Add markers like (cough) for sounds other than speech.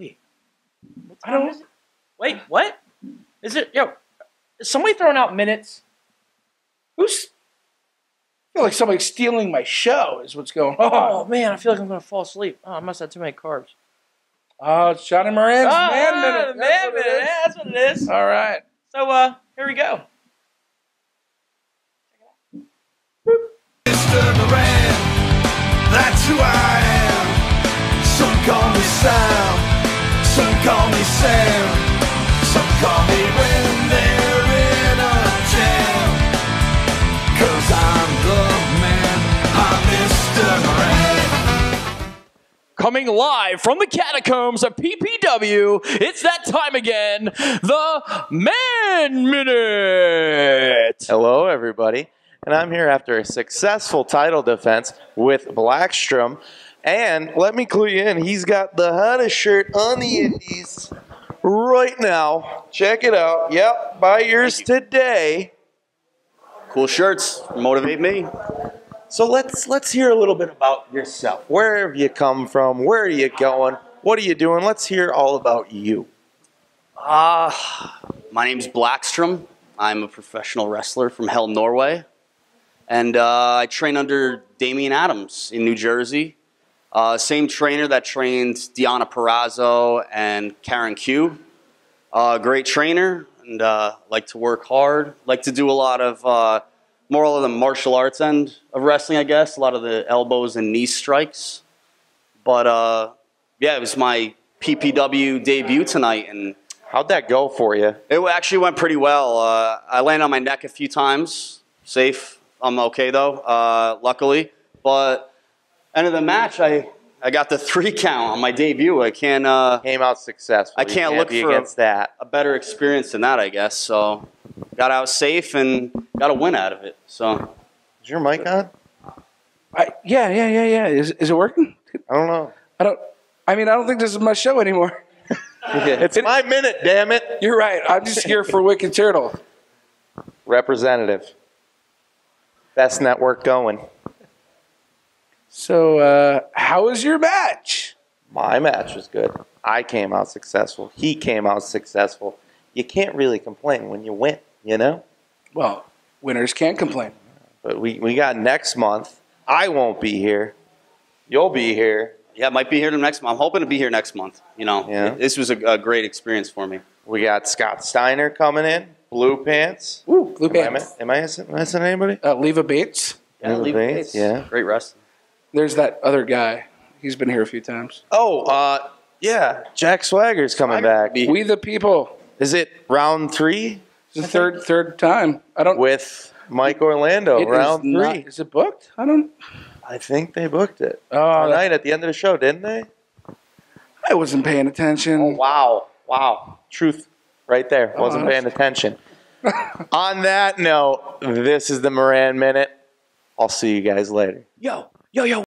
Wait. What I don't- is it? Wait, what? Is it yo? Is somebody throwing out minutes? Who's? I feel like somebody's stealing my show. Is what's going Oh man, I feel like I'm gonna fall asleep. Oh, I must have too many carbs. Oh, it's Johnny Moran's Ah, man minute. the That's man what Yeah, that's what it is. All right. So uh, here we go. Some call me Sam, some call me when they're in a jam. Cause I'm the man, I'm Mr. Moran. Coming live from the catacombs of PPW, it's that time again, the Man Minute. Hello, everybody. And I'm here after a successful title defense with Blaxstrom. And let me clue you in, he's got the hottest shirt on the Indies right now. Check it out. Yep, buy yours today. Cool shirts motivate me. So let's let's hear a little bit about yourself. Where have you come from? Where are you going? What are you doing? Let's hear all about you. Uh, my name's Blaxstrom. I'm a professional wrestler from Hell, Norway. And uh, I train under Damian Adams in New Jersey. Uh, same trainer that trained Deonna Purrazzo and Karen Q. Uh, great trainer and uh, like to work hard. Like to do a lot of uh, more of the martial arts end of wrestling, I guess. A lot of the elbows and knee strikes. But uh, yeah, it was my PPW debut tonight, and How'd that go for you? it actually went pretty well. Uh, I landed on my neck a few times, safe. I'm okay though, uh, luckily. But end of the match, I I got the (laughs) three count on my debut. I can't uh, Came out successful. I You can't look be for a- against that. a better experience than that, I guess. So got out safe and got a win out of it. So Is your mic on? I, yeah, yeah, yeah, yeah. Is, is it working? I don't know. I don't. I mean, I don't think this is my show anymore. (laughs) It's my minute, damn it. You're right. I'm just here for Wicked Turtle. Representative. Best network going. So, uh, how was your match? My match was good. I came out successful. He came out successful. You can't really complain when you win, you know? Well, winners can't complain. But we, we got next month. I won't be here. You'll be here. yeah, might be here the next month. I'm hoping to be here next month. You know, Yeah. this was a, a great experience for me. We got Scott Steiner coming in. Blue pants. Ooh, blue Am I, pants. am I missing, missing anybody? Uh, Leva Bates. Yeah, Leva Leva Bates, Bates. yeah. great wrestling. There's that other guy. He's been here a few times. Oh, uh, yeah. Jack Swagger's coming back. We the people. Is it round three It's the third third time. I don't. with Mike Orlando? it is round three. not- is it booked? I don't. I think they booked it. Oh, that- Tonight at the end of the show, didn't they? I wasn't paying attention. Oh, wow. Wow. Truth right there. Wasn't paying attention. (laughs) On that note, this is the Moran Minute. I'll see you guys later. Yo, yo, yo.